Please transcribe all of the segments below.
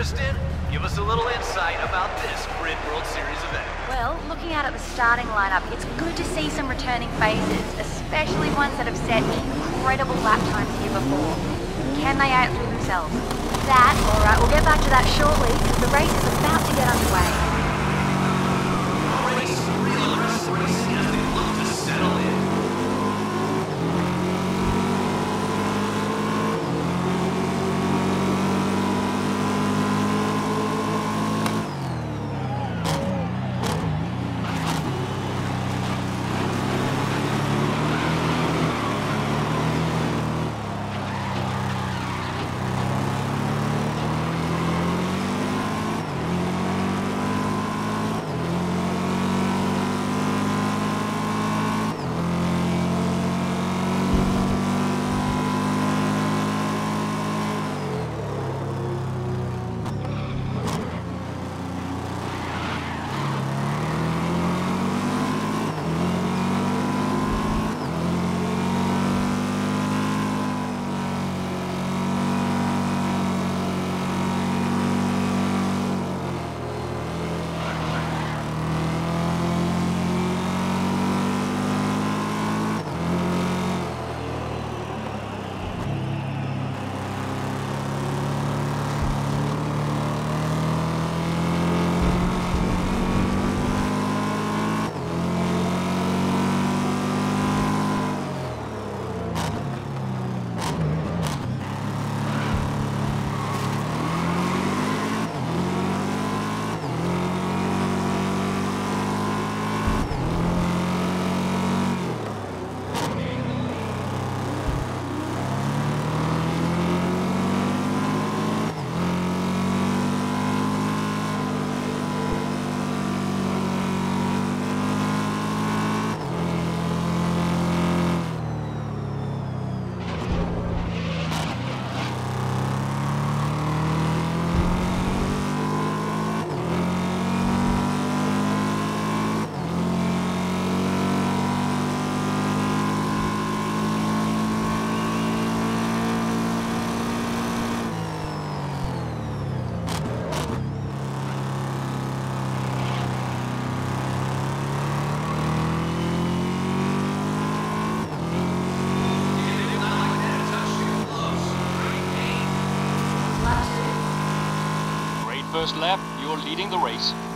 Kristen, give us a little insight about this Grid World Series event. Well, looking out at the starting lineup, it's good to see some returning faces, especially ones that have set incredible lap times here before. Can they outdo themselves? That, alright, we'll get back to that shortly, because the race is about to get underway. First lap, you're leading the race.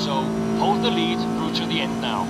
So hold the lead through to the end now.